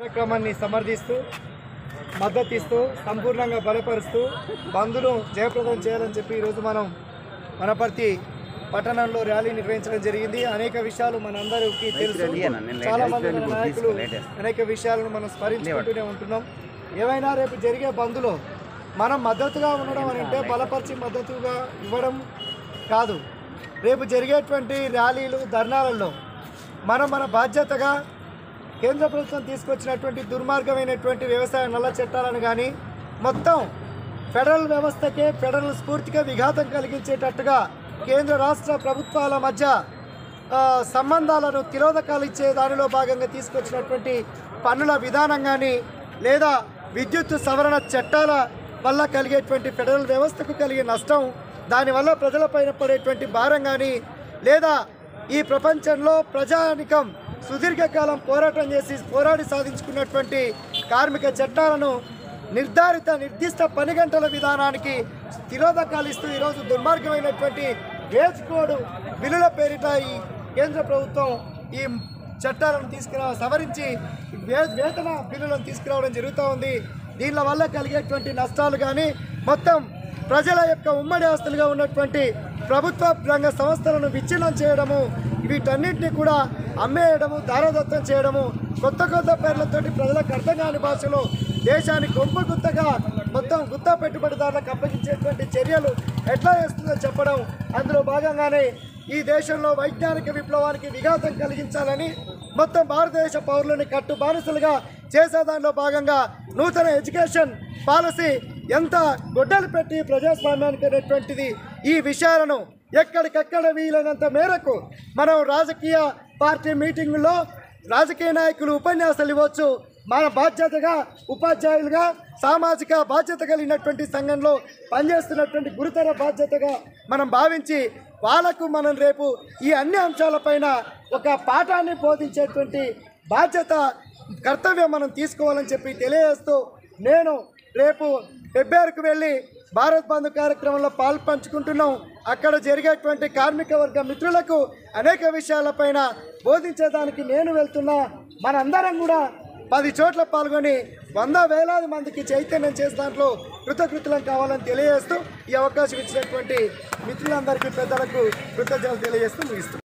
కార్యక్రమాన్ని సమర్థిస్తూ మద్దతిస్తూ సంపూర్ణంగా బలపరుస్తూ బంధును జయప్రదం చేయాలని చెప్పి ఈరోజు మనం వనపర్తి పట్టణంలో ర్యాలీ నిర్వహించడం జరిగింది. అనేక విషయాలు మనందరికీ తెలుసు. చాలా మంది మన నాయకులు అనేక విషయాలను మనం స్మరించుకుంటూనే ఉంటున్నాం. ఏవైనా రేపు జరిగే బంధులో మనం మద్దతుగా ఉండడం అని అంటే బలపరిచి మద్దతుగా ఇవ్వడం కాదు. రేపు జరిగేటువంటి ర్యాలీలు ధర్నాలలో మనం మన బాధ్యతగా కేంద్ర ప్రభుత్వం తీసుకొచ్చినటువంటి దుర్మార్గమైనటువంటి వ్యవసాయ నల్ల చట్టాలను కానీ మొత్తం ఫెడరల్ వ్యవస్థకే ఫెడరల్ స్ఫూర్తిగా విఘాతం కలిగించేటట్టుగా కేంద్ర రాష్ట్ర ప్రభుత్వాల మధ్య సంబంధాలను తిరోధకాలు ఇచ్చే దానిలో భాగంగా తీసుకొచ్చినటువంటి పన్నుల విధానం కానీ లేదా విద్యుత్ సవరణ చట్టాల వల్ల కలిగేటువంటి ఫెడరల్ వ్యవస్థకు కలిగే నష్టం దానివల్ల ప్రజలపైన పడేటువంటి భారం కానీ లేదా ఈ ప్రపంచంలో ప్రజానికం సుదీర్ఘకాలం పోరాటం చేసి పోరాడి సాధించుకున్నటువంటి కార్మిక చట్టాలను నిర్ధారిత నిర్దిష్ట పని గంటల విధానానికి తిరోధకాలు ఇస్తూ ఈరోజు దుర్మార్గమైనటువంటి గేజ్ కోడ్ బిల్లుల పేరిట ఈ కేంద్ర ప్రభుత్వం ఈ చట్టాలను తీసుకురా సవరించి వేతన బిల్లులను తీసుకురావడం జరుగుతూ ఉంది. దీనిల వల్ల కలిగేటువంటి నష్టాలు కానీ మొత్తం ప్రజల యొక్క ఉమ్మడి ఆస్తులుగా ఉన్నటువంటి ప్రభుత్వ రంగ సంస్థలను విచ్ఛిన్నం చేయడము వీటన్నిటిని కూడా అమ్మేయడము దారదత్తం చేయడము కొత్త కొత్త పేర్లతోటి ప్రజలకు అర్థం కాని భాషలో దేశాన్ని గొప్ప గుత్తగా మొత్తం గుత్త పెట్టుబడిదారులకు అప్పగించేటువంటి చర్యలు ఎట్లా చేస్తుందో చెప్పడం అందులో భాగంగానే ఈ దేశంలో వైజ్ఞానిక విప్లవానికి విఘాతం కలిగించాలని మొత్తం భారతదేశ పౌరులని కట్టు బానిసలుగా చేసే దానిలో భాగంగా నూతన ఎడ్యుకేషన్ పాలసీ ఎంత గొడ్డలు పెట్టి ప్రజాస్వామ్యానికి అనేటువంటిది ఈ విషయాలను ఎక్కడికక్కడ వీలైనంత మేరకు మనం రాజకీయ పార్టీ మీటింగుల్లో రాజకీయ నాయకులు ఉపన్యాసాలు ఇవ్వచ్చు. మన బాధ్యతగా ఉపాధ్యాయులుగా సామాజిక బాధ్యత కలిగినటువంటి సంఘంలో పనిచేస్తున్నటువంటి గురుతర బాధ్యతగా మనం భావించి వాళ్ళకు మనం రేపు ఈ అన్ని అంశాలపైన ఒక పాఠాన్ని బోధించేటువంటి బాధ్యత కర్తవ్యం మనం తీసుకోవాలని చెప్పి తెలియజేస్తూ నేను రేపు ఫిబ్రవరికి వెళ్ళి భారత్ బంధు కార్యక్రమంలో పాల్పంచుకుంటున్నాం అక్కడ జరిగేటువంటి కార్మిక వర్గ మిత్రులకు అనేక విషయాలపైన బోధించేదానికి నేను వెళ్తున్నా. మనందరం కూడా పది చోట్ల పాల్గొని వంద వేలాది మందికి చైతన్యం చేసే దాంట్లో కృతకృతులం కావాలని తెలియజేస్తూ ఈ అవకాశం ఇచ్చినటువంటి మిత్రులందరికీ పెద్దలకు కృతజ్ఞతలు తెలియజేస్తూ ముగిస్తున్నాం.